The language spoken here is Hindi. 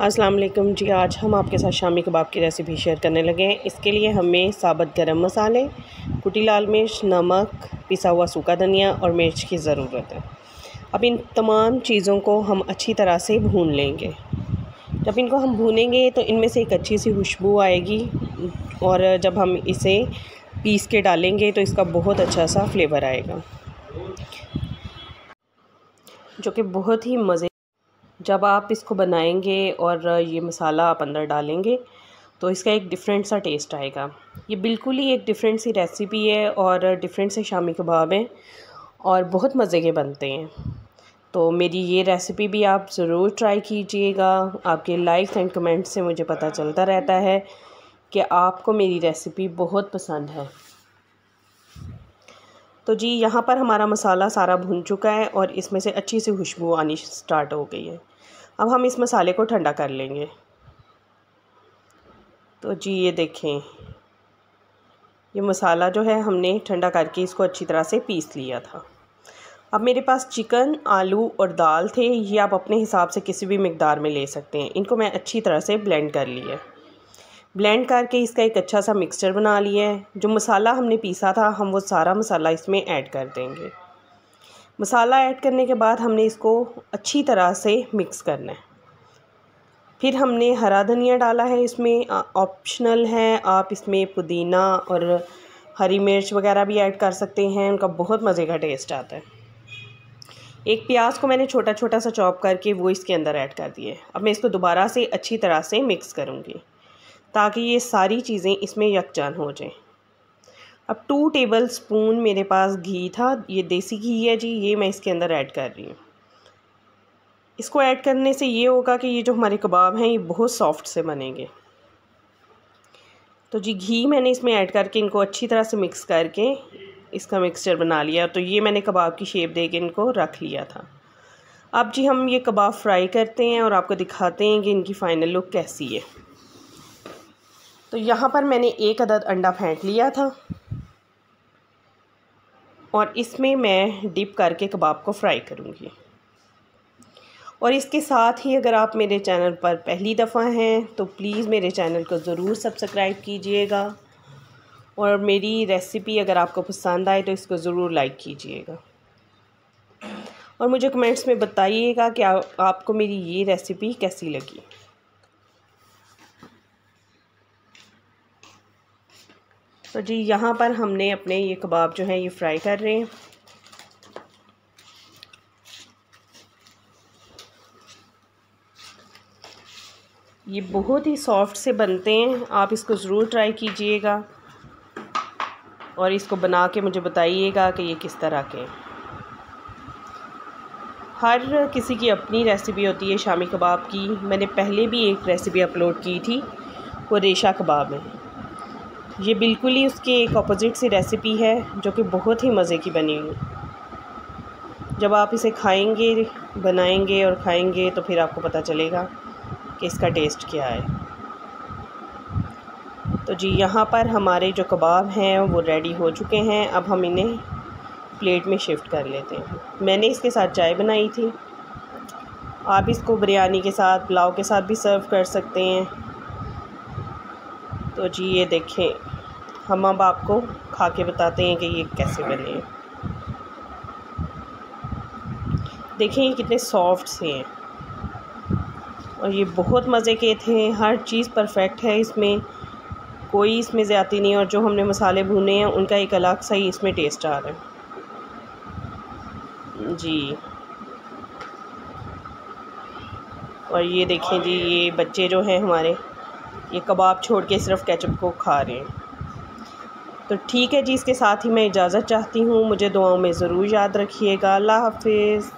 अस्सलाम वालेकुम जी, आज हम आपके साथ शामी कबाब की रेसिपी शेयर करने लगे हैं। इसके लिए हमें साबत गरम मसाले, कुटी लाल मिर्च, नमक, पिसा हुआ सूखा धनिया और मिर्च की ज़रूरत है। अब इन तमाम चीज़ों को हम अच्छी तरह से भून लेंगे। जब इनको हम भूनेंगे तो इनमें से एक अच्छी सी खुशबू आएगी और जब हम इसे पीस के डालेंगे तो इसका बहुत अच्छा सा फ्लेवर आएगा। जो कि बहुत ही मज़े जब आप इसको बनाएँगे और ये मसाला आप अंदर डालेंगे तो इसका एक डिफरेंट सा टेस्ट आएगा। ये बिल्कुल ही एक डिफरेंट सी रेसिपी है और डिफरेंट से शामी कबाब हैं और बहुत मज़े के बनते हैं। तो मेरी ये रेसिपी भी आप ज़रूर ट्राई कीजिएगा। आपके लाइक्स एंड कमेंट्स से मुझे पता चलता रहता है कि आपको मेरी रेसिपी बहुत पसंद है। तो जी, यहाँ पर हमारा मसाला सारा भुन चुका है और इसमें से अच्छी सी खुशबू आनी स्टार्ट हो गई है। अब हम इस मसाले को ठंडा कर लेंगे। तो जी, ये देखें। ये मसाला जो है, हमने ठंडा करके इसको अच्छी तरह से पीस लिया था। अब मेरे पास चिकन, आलू और दाल थे। ये आप अपने हिसाब से किसी भी मकदार में ले सकते हैं। इनको मैं अच्छी तरह से ब्लेंड कर लिया ब्लेंड करके इसका एक अच्छा सा मिक्सचर बना लिया है। जो मसाला हमने पीसा था, हम वो सारा मसाला इसमें ऐड कर देंगे। मसाला ऐड करने के बाद हमने इसको अच्छी तरह से मिक्स करना है। फिर हमने हरा धनिया डाला है, इसमें ऑप्शनल है। आप इसमें पुदीना और हरी मिर्च वगैरह भी ऐड कर सकते हैं, उनका बहुत मज़े का टेस्ट आता है। एक प्याज को मैंने छोटा छोटा सा चॉप करके वो इसके अंदर ऐड कर दिए। अब मैं इसको दोबारा से अच्छी तरह से मिक्स करूँगी। ताकि ये सारी चीज़ें इसमें यकजान हो जाएँ। अब टू टेबल स्पून मेरे पास घी था, ये देसी घी है जी, ये मैं इसके अंदर ऐड कर रही हूँ। इसको ऐड करने से ये होगा कि ये जो हमारे कबाब हैं, ये बहुत सॉफ्ट से बनेंगे। तो जी, घी मैंने इसमें ऐड करके इनको अच्छी तरह से मिक्स करके इसका मिक्सचर बना लिया तो ये मैंने कबाब की शेप दे के इनको रख लिया था। अब जी, हम ये कबाब फ्राई करते हैं और आपको दिखाते हैं कि इनकी फ़ाइनल लुक कैसी है। तो यहाँ पर मैंने एक अदद अंडा फेंट लिया था। और इसमें मैं डिप करके कबाब को फ्राई करूँगी। और इसके साथ ही अगर आप मेरे चैनल पर पहली दफ़ा हैं तो प्लीज़ मेरे चैनल को ज़रूर सब्सक्राइब कीजिएगा। और मेरी रेसिपी अगर आपको पसंद आए तो इसको ज़रूर लाइक कीजिएगा। और मुझे कमेंट्स में बताइएगा कि आ, आपको मेरी ये रेसिपी कैसी लगी। तो जी, यहाँ पर हमने अपने ये कबाब जो हैं, ये फ्राई कर रहे हैं। ये बहुत ही सॉफ्ट से बनते हैं। आप इसको ज़रूर ट्राई कीजिएगा और इसको बना के मुझे बताइएगा कि ये किस तरह के हर किसी की अपनी रेसिपी होती है शामी कबाब की। मैंने पहले भी एक रेसिपी अपलोड की थी वो रेशा कबाब है ये बिल्कुल ही उसके एक अपोज़िट सी रेसिपी है, जो कि बहुत ही मज़े की बनी हुई। जब आप इसे खाएँगे, बनाएँगे और खाएँगे तो फिर आपको पता चलेगा कि इसका टेस्ट क्या है। तो जी, यहाँ पर हमारे जो कबाब हैं, वो रेडी हो चुके हैं। अब हम इन्हें प्लेट में शिफ्ट कर लेते हैं। मैंने इसके साथ चाय बनाई थी। आप इसको बिरयानी के साथ, पुलाव के साथ भी सर्व कर सकते हैं। तो जी, ये देखें, हम अब आपको खा के बताते हैं कि ये कैसे बने हैं। देखें, ये कितने सॉफ्ट से हैं। और ये बहुत मज़े के थे, हर चीज़ परफेक्ट है इसमें, कोई इसमें ज़्यादा नहीं और जो हमने मसाले भुने हैं, उनका एक अलग सा ही इसमें टेस्ट आ रहा है। जी। और ये देखें जी, ये बच्चे जो हैं हमारे ये कबाब छोड़ के सिर्फ़ केचप को खा रहे हैं। तो ठीक है जी, इसके साथ ही मैं इजाज़त चाहती हूँ। मुझे दुआओं में ज़रूर याद रखिएगा। अल्लाह हाफिज़।